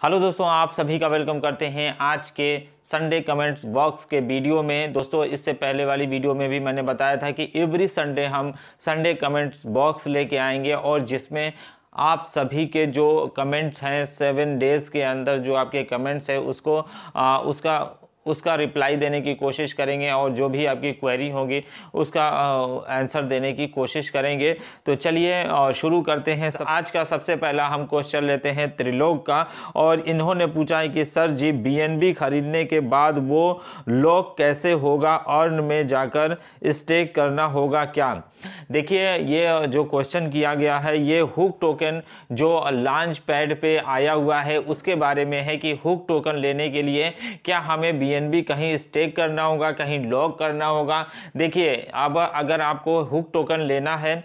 Hello दोस्तों आप सभी का वेलकम करते हैं आज के संडे कमेंट्स बॉक्स के वीडियो में। दोस्तों इससे पहले वाली वीडियो में भी मैंने बताया था कि एवरी संडे हम संडे कमेंट्स बॉक्स लेके आएँगे और जिसमें आप सभी के जो कमेंट्स हैं सेवन डेज़ के अंदर जो आपके कमेंट्स हैं उसको आ, उसका उसका रिप्लाई देने की कोशिश करेंगे और जो भी आपकी क्वेरी होगी, उसका आंसर देने की कोशिश करेंगे। तो चलिए शुरू करते हैं। आज का सबसे पहला हम क्वेश्चन लेते हैं त्रिलोक का और इन्होंने पूछा है कि, सर जी बी खरीदने के बाद वो लॉक कैसे होगा? अर्न में जाकर स्टेक करना होगा क्या? देखिए, ये जो क्वेश्चन किया गया है, ये हुक टोकन जो लॉन्च पैड पे आया हुआ है, उसके बारे में है कि हुक टोकन लेने के लिए क्या हमें बी कहीं स्टेक करना होगा, कहीं लॉक करना होगा। देखिए, अब अगर आपको हुक टोकन लेना है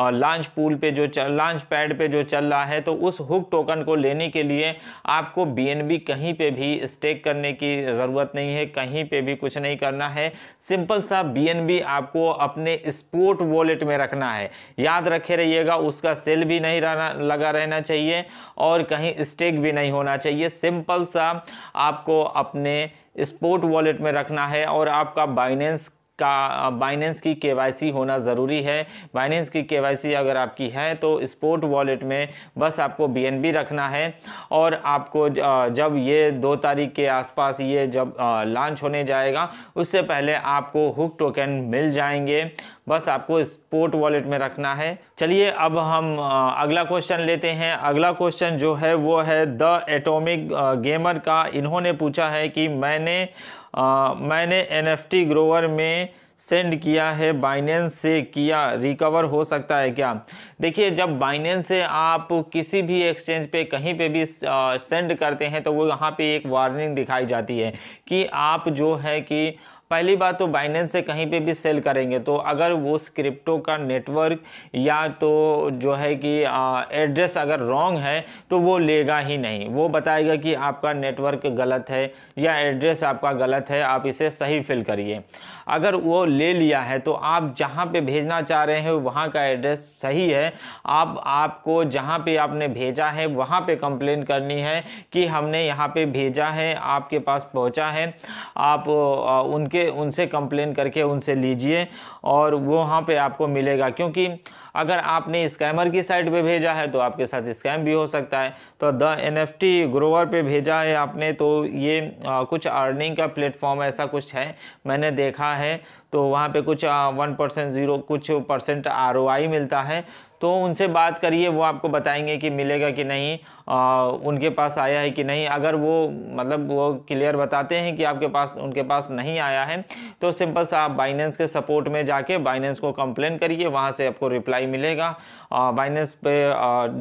लॉन्च पूल पे जो चल लॉन्च पैड पे जो चल रहा है तो उस हुक टोकन को लेने के लिए आपको बीएनबी कहीं पे भी स्टेक करने की ज़रूरत नहीं है, कहीं पे भी कुछ नहीं करना है। सिंपल सा बीएनबी आपको अपने स्पोर्ट वॉलेट में रखना है। याद रखे रहिएगा, उसका सेल भी नहीं रहना, लगा रहना चाहिए और कहीं स्टेक भी नहीं होना चाहिए। सिंपल सा आपको अपने स्पोर्ट वॉलेट में रखना है और आपका बाइनेंस का बाइनेंस की केवाईसी होना ज़रूरी है। बाइनेंस की केवाईसी अगर आपकी है तो स्पोर्ट वॉलेट में बस आपको बीएनबी रखना है और आपको जब ये दो तारीख के आसपास ये जब लॉन्च होने जाएगा, उससे पहले आपको हुक टोकन मिल जाएँगे। बस आपको स्पोर्ट वॉलेट में रखना है। चलिए अब हम अगला क्वेश्चन लेते हैं। अगला क्वेश्चन जो है वो है द एटॉमिक गेमर का। इन्होंने पूछा है कि मैंने आ, मैंने एफ़ ग्रोवर में सेंड किया है बाइनेंस से किया रिकवर हो सकता है क्या? देखिए जब बाइनेंस से आप किसी भी एक्सचेंज पे कहीं पे भी सेंड करते हैं तो वो यहाँ पे एक वार्निंग दिखाई जाती है कि आप जो है कि पहली बात तो बाइनेंस से कहीं पे भी सेल करेंगे तो अगर वो क्रिप्टो का नेटवर्क या तो जो है कि एड्रेस अगर रॉन्ग है तो वो लेगा ही नहीं। वो बताएगा कि आपका नेटवर्क गलत है या एड्रेस आपका गलत है, आप इसे सही फिल करिए। अगर वो ले लिया है तो आप जहाँ पे भेजना चाह रहे हैं, वहाँ का एड्रेस सही है। आप आपको जहाँ पे आपने भेजा है, वहाँ पे कंप्लेन करनी है कि हमने यहाँ पे भेजा है, आपके पास पहुँचा है। आप उनके, उनसे कंप्लेन करके उनसे लीजिए और वहाँ पर आपको मिलेगा। क्योंकि अगर आपने स्कैमर की साइट पे भेजा है तो आपके साथ स्कैम भी हो सकता है। तो द एन एफ़ टी ग्रोवर पर भेजा है आपने तो ये आ, कुछ अर्निंग का प्लेटफॉर्म ऐसा कुछ है मैंने देखा है। तो वहाँ पे कुछ वन परसेंट ज़ीरो कुछ परसेंट आरओआई मिलता है। तो उनसे बात करिए वो आपको बताएँगे कि मिलेगा कि नहीं आ, उनके पास आया है कि नहीं। अगर वो मतलब वो क्लियर बताते हैं कि आपके पास उनके पास नहीं आया है तो सिंपल सा आप बाइनेंस के सपोर्ट में जाके बाइनेंस को कंप्लेन करिए वहाँ से आपको रिप्लाई मिलेगा। बाइनेंस पे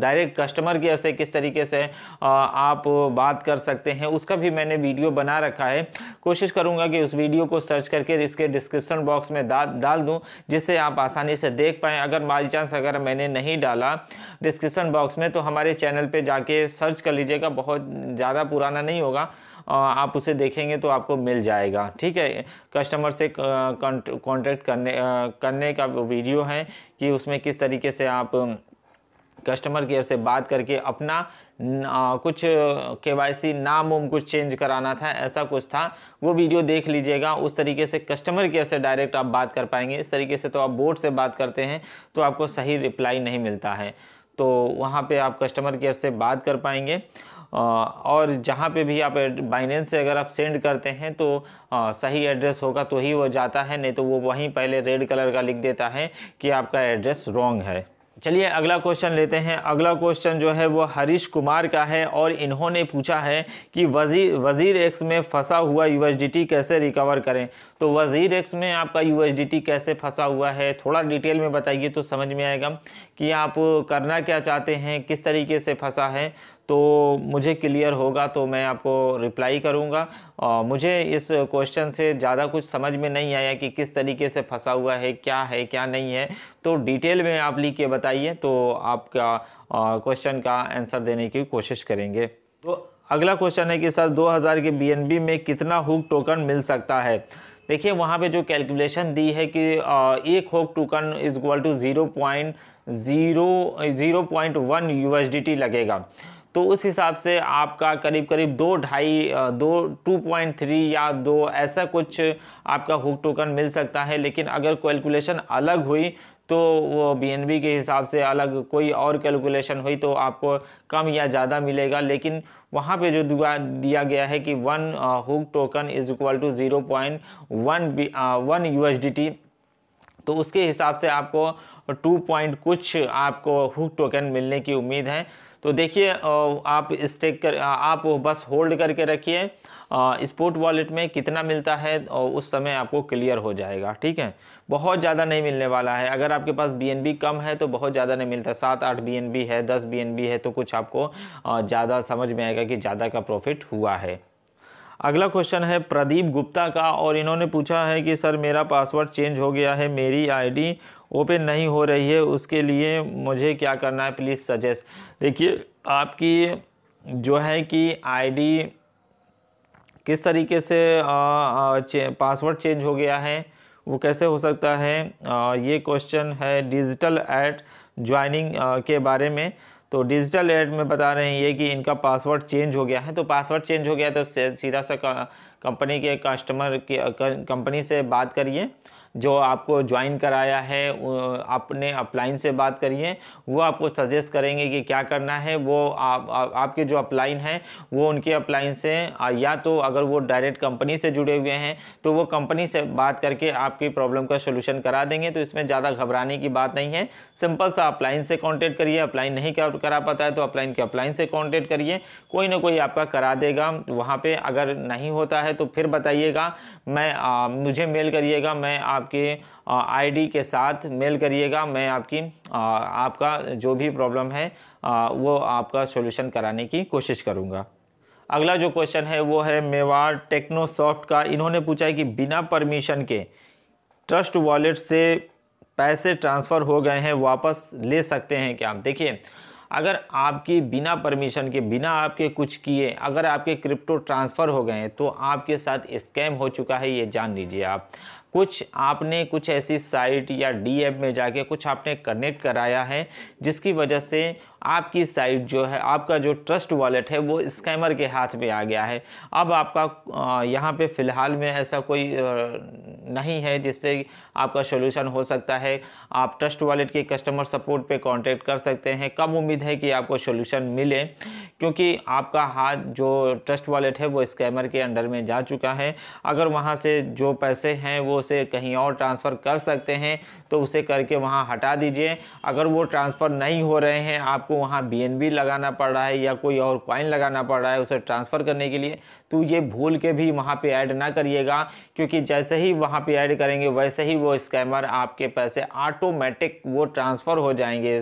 डायरेक्ट कस्टमर केयर से किस तरीके से आ, आप बात कर सकते हैं उसका भी मैंने वीडियो बना रखा है। कोशिश करूँगा कि उस वीडियो को सर्च करके इसके डिस्क्रिप्शन बॉक्स में डाल दूँ जिससे आप आसानी से देख पाएँ। अगर बाई चांस अगर मैंने नहीं डाला। डिस्क्रिप्शन बॉक्स में तो हमारे चैनल पे जाके सर्च कर लीजिएगा, बहुत ज़्यादा पुराना नहीं होगा। आप उसे देखेंगे तो आपको मिल जाएगा, ठीक है? कस्टमर से कांटेक्ट करने करने का वीडियो है कि उसमें किस तरीके से आप कस्टमर केयर से बात करके अपना आ, कुछ के वाई सी नाम उम कुछ चेंज कराना था ऐसा कुछ था। वो वीडियो देख लीजिएगा उस तरीके से कस्टमर केयर से डायरेक्ट आप बात कर पाएँगे। इस तरीके से तो आप बोर्ड से बात करते हैं तो आपको सही रिप्लाई नहीं मिलता है। तो वहाँ पे आप कस्टमर केयर से बात कर पाएँगे। और जहाँ पे भी आप बाइनेंस से अगर आप सेंड करते हैं तो सही एड्रेस होगा तो ही वो जाता है नहीं तो वो वहीं पहले रेड कलर का लिख देता है कि आपका एड्रेस रॉन्ग है। चलिए अगला क्वेश्चन लेते हैं। अगला क्वेश्चन जो है वो हरीश कुमार का है और इन्होंने पूछा है कि वजी, वज़ीर एक्स में फंसा हुआ यूएसडीटी कैसे रिकवर करें? तो वज़ीर एक्स में आपका यू कैसे फंसा हुआ है? थोड़ा डिटेल में बताइए तो समझ में आएगा कि आप करना क्या चाहते हैं, किस तरीके से फंसा है। तो मुझे क्लियर होगा तो मैं आपको रिप्लाई करूँगा। और मुझे इस क्वेश्चन से ज़्यादा कुछ समझ में नहीं आया कि किस तरीके से फंसा हुआ है, क्या है, क्या नहीं है। तो डिटेल में आप लिख के बताइए तो आपका क्वेश्चन का आंसर देने की कोशिश करेंगे। तो अगला क्वेश्चन है कि सर 2000 के बीएनबी में कितना हुक टोकन मिल सकता है? देखिए, वहाँ पे जो कैलकुलेशन दी है कि एक hook token is equal to zero point zero zero point one U लगेगा। तो उस हिसाब से आपका करीब करीब दो ढाई दो, टू पॉइंट थ्री या दो ऐसा कुछ आपका हुक टोकन मिल सकता है। लेकिन अगर कैलकुलेशन अलग हुई तो वो BNB के हिसाब से अलग कोई और कैलकुलेशन हुई तो आपको कम या ज़्यादा मिलेगा। लेकिन वहाँ पे जो दुआ दिया गया है कि one hook token is equal to zero point one one U तो उसके हिसाब से आपको टू पॉइंट कुछ आपको हुक टोकन मिलने की उम्मीद है। तो देखिए आप स्टेक कर आप बस होल्ड करके रखिए। स्पोर्ट वॉलेट में कितना मिलता है और उस समय आपको क्लियर हो जाएगा, ठीक है? बहुत ज़्यादा नहीं मिलने वाला है। अगर आपके पास बीएनबी कम है तो बहुत ज़्यादा नहीं मिलता। सात, आठ बीएनबी है, दस बीएनबी है तो कुछ आपको ज़्यादा समझ में आएगा कि ज़्यादा का प्रॉफिट हुआ है। अगला क्वेश्चन है प्रदीप गुप्ता का, और इन्होंने पूछा है कि, सर, मेरा पासवर्ड चेंज हो गया है, मेरी आईडी ओपन नहीं हो रही है उसके लिए मुझे क्या करना है? प्लीज़ सजेस्ट देखिए आपकी जो है कि आईडी किस तरीके से चे, पासवर्ड चेंज हो गया है वो कैसे हो सकता है? आ, ये क्वेश्चन है डिजिटल ऐड ज्वाइनिंग के बारे में। तो डिजिटल एड में बता रहे हैं ये कि इनका पासवर्ड चेंज हो गया है। तो पासवर्ड चेंज हो गया तो सीधा सा कंपनी के कस्टमर की कंपनी से बात करिए। जो आपको ज्वाइन कराया है अपने अपलाइन से बात करिए वो आपको सजेस्ट करेंगे कि क्या करना है वो आप, आप आपके जो अपलाइन है वो उनके अपलाइन से या तो अगर वो डायरेक्ट कंपनी से जुड़े हुए हैं तो वो कंपनी से बात करके आपकी प्रॉब्लम का सोल्यूशन करा देंगे तो इसमें ज़्यादा घबराने की बात नहीं है। सिंपल सा अपलाइन से कॉन्टेक्ट करिए अपलाइन नहीं करा पाता है तो अपलाइन के अपलाइन से कॉन्टेक्ट करिए कोई ना कोई आपका करा देगा वहाँ पर अगर नहीं होता है तो फिर बताइएगा मैं मुझे मेल करिएगा मैं आप आपके आईडी के साथ मेल करिएगा। मैं आपकी आपका जो भी प्रॉब्लम है वो आपका सॉल्यूशन कराने की कोशिश करूँगा। अगला जो क्वेश्चन है, वो है मेवाड़ टेक्नोसॉफ्ट का। इन्होंने पूछा है कि बिना परमिशन के ट्रस्ट वॉलेट से पैसे ट्रांसफ़र हो गए हैं, वापस ले सकते हैं क्या? आप देखिए, अगर आपकी बिना परमिशन के, बिना आपके कुछ किए, अगर आपके क्रिप्टो ट्रांसफ़र हो गए हैं तो आपके साथ स्कैम हो चुका है, ये जान लीजिए आप। कुछ आपने कुछ ऐसी साइट या डीएम में जाके कुछ आपने कनेक्ट कराया है, जिसकी वजह से आपकी साइट जो है, आपका जो ट्रस्ट वॉलेट है, वो स्कैमर के हाथ में आ गया है। अब आपका यहाँ पे फ़िलहाल में ऐसा कोई नहीं है जिससे आपका सोल्यूशन हो सकता है। आप ट्रस्ट वॉलेट के कस्टमर सपोर्ट पे कांटेक्ट कर सकते हैं। कम उम्मीद है कि आपको सोल्यूशन मिले, क्योंकि आपका हाथ जो ट्रस्ट वॉलेट है, वो स्कैमर के अंडर में जा चुका है। अगर वहाँ से जो पैसे हैं, वो उसे कहीं और ट्रांसफ़र कर सकते हैं तो उसे करके वहाँ हटा दीजिए। अगर वो ट्रांसफ़र नहीं हो रहे हैं आपको वहाँ बी लगाना पड़ रहा है या कोई और कॉइन लगाना पड़ रहा है उसे ट्रांसफ़र करने के लिए तो ये भूल के भी वहाँ पे ऐड ना करिएगा, क्योंकि जैसे ही वहाँ पे ऐड करेंगे, वैसे ही वो स्कैमर आपके पैसे ऑटोमेटिक वो ट्रांसफ़र हो जाएँगे।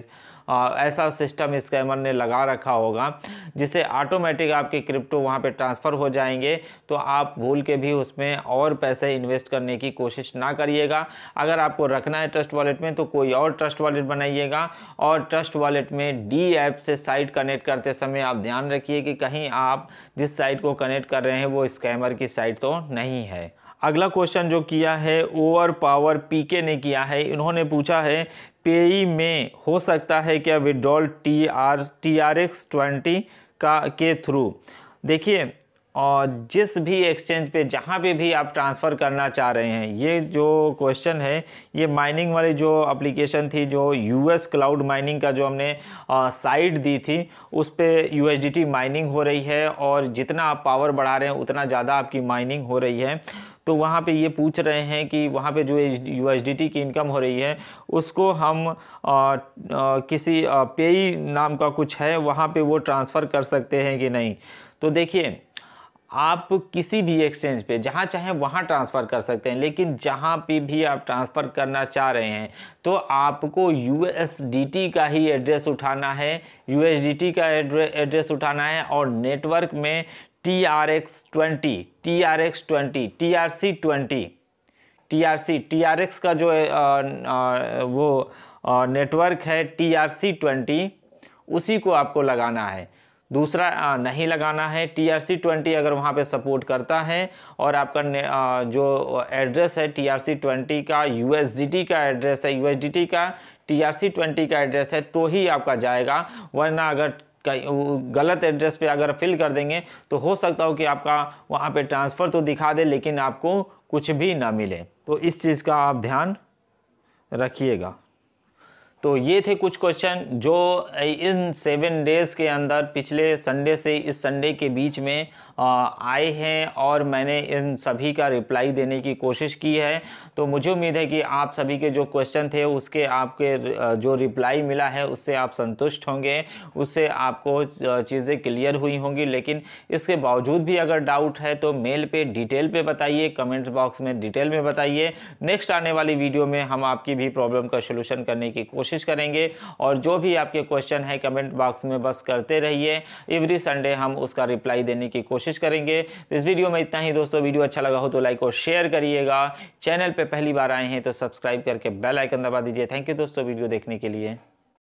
ऐसा सिस्टम स्कैमर ने लगा रखा होगा, जिससे ऑटोमेटिक आपके क्रिप्टो वहाँ पर ट्रांसफ़र हो जाएँगे। तो आप भूल के भी उसमें और पैसे इन्वेस्ट करने की कोशिश ना करिएगा। अगर आपको रखना है ट्रस्ट वॉलेट में तो कोई और ट्रस्ट वॉलेट बनाइएगा। और ट्रस्ट वॉलेट में डी ऐप से साइट कनेक्ट करते समय आप ध्यान रखिए कि कहीं आप जिस साइट को कनेक्ट कर रहे हैं, वो स्कैमर की साइट तो नहीं है। अगला क्वेश्चन जो किया है ओवर पावर पीके ने किया है। इन्होंने पूछा है पेई में हो सकता है क्या withdrawal T R T R X twenty का, के थ्रू? देखिए और जिस भी एक्सचेंज पे जहाँ पे भी आप ट्रांसफ़र करना चाह रहे हैं, ये जो क्वेश्चन है, ये माइनिंग वाली जो एप्लीकेशन थी, जो यूएस क्लाउड माइनिंग का जो हमने साइट दी थी, उस पर यू माइनिंग हो रही है और जितना आप पावर बढ़ा रहे हैं, उतना ज़्यादा आपकी माइनिंग हो रही है। तो वहाँ पे ये पूछ रहे हैं कि वहाँ पे जो यू की इनकम हो रही है उसको हम आ, आ, किसी पेई नाम का कुछ है वहाँ पे वो ट्रांसफ़र कर सकते हैं कि नहीं? तो देखिए आप किसी भी एक्सचेंज पे जहाँ चाहें वहाँ ट्रांसफ़र कर सकते हैं लेकिन जहाँ पे भी आप ट्रांसफ़र करना चाह रहे हैं तो आपको यूएसडीटी का ही एड्रेस उठाना है यूएसडीटी का एड्रेस उठाना है और नेटवर्क में T R X twenty T R X twenty T R C twenty T R C T R X का जो आ, आ, वो नेटवर्क है टी आर सी ट्वेंटी उसी को आपको लगाना है। दूसरा नहीं लगाना है टी आर सी ट्वेंटी अगर वहाँ पे सपोर्ट करता है और आपका जो एड्रेस है टी आर सी ट्वेंटी का यू एस डी टी का एड्रेस है यू एस डी टी का टी आर सी ट्वेंटी का एड्रेस है तो ही आपका जाएगा। वरना अगर गलत एड्रेस पे अगर फिल कर देंगे तो हो सकता हो कि आपका वहाँ पे ट्रांसफ़र तो दिखा दे, लेकिन आपको कुछ भी ना मिले। तो इस चीज़ का आप ध्यान रखिएगा। तो ये थे कुछ क्वेश्चन जो इन सेवन डेज़ के अंदर, पिछले संडे से इस संडे के बीच में आए हैं और मैंने इन सभी का रिप्लाई देने की कोशिश की है। तो मुझे उम्मीद है कि आप सभी के जो क्वेश्चन थे, उसके आपके जो रिप्लाई मिला है, उससे आप संतुष्ट होंगे, उससे आपको चीज़ें क्लियर हुई होंगी। लेकिन इसके बावजूद भी अगर डाउट है तो मेल पे डिटेल पे बताइए कमेंट्स बॉक्स में डिटेल में बताइए। नेक्स्ट आने वाली वीडियो में हम आपकी भी प्रॉब्लम का सोल्यूशन करने की कोशिश करेंगे और जो भी आपके क्वेश्चन है कमेंट बॉक्स में बस करते रहिए। एवरी संडे हम उसका रिप्लाई देने की कोशिश कोशिश करेंगे। तो इस वीडियो में इतना ही दोस्तों। वीडियो अच्छा लगा हो तो लाइक और शेयर करिएगा। चैनल पर पहली बार आए हैं तो सब्सक्राइब करके बेल आइकन दबा दीजिए। थैंक यू दोस्तों। वीडियो देखने के लिए।